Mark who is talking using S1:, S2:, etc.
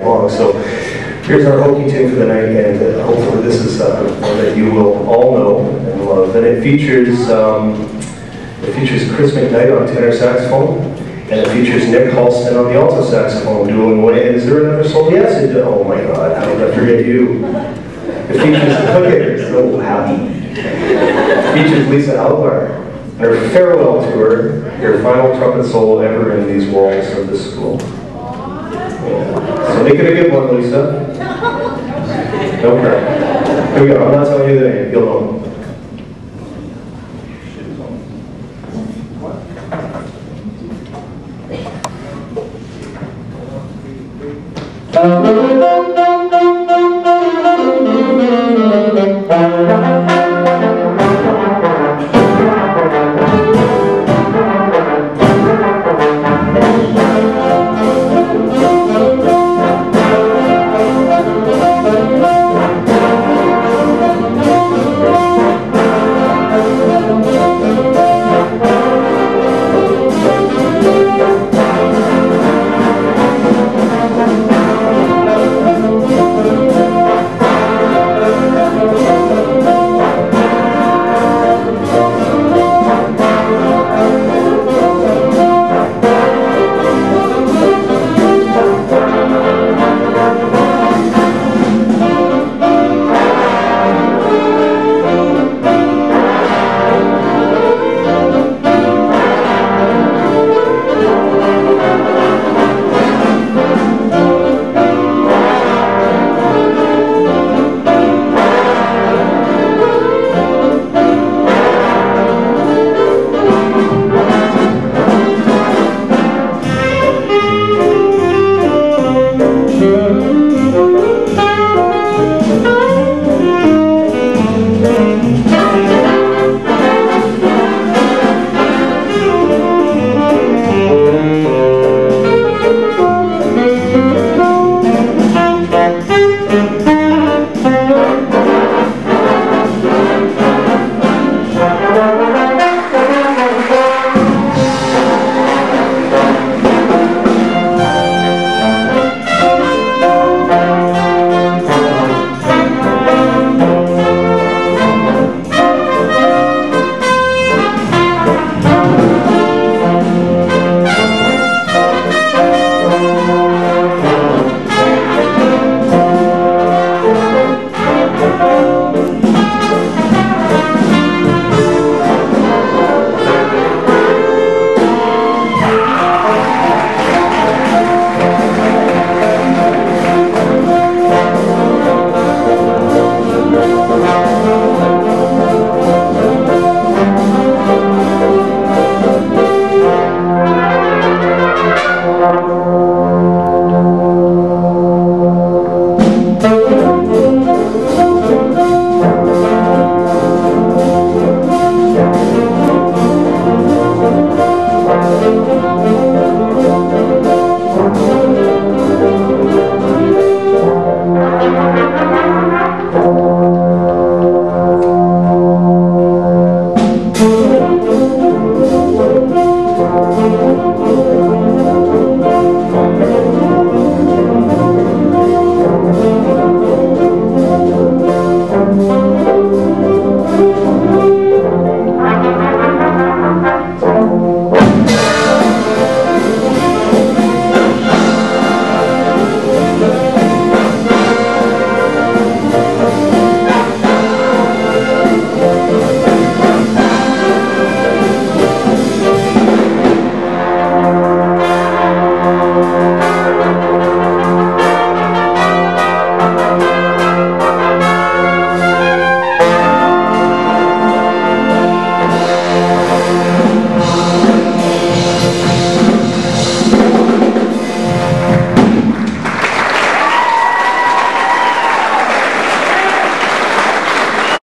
S1: So here's our hokey tune for the night, and uh, hopefully this is uh, one that you will all know and love. And it features um, it features Chris McKnight on tenor saxophone, and it features Nick Halston on the alto saxophone dueling away. Is there another solo? Yes, it, oh my God, how did I forget you? It features okay, so happy. It features Lisa Alvar. Her farewell tour, her final trumpet solo ever in these walls of the school. So make it a good one, Lisa. No problem. Here we go. I'm not telling you the name. You'll know.
S2: Thank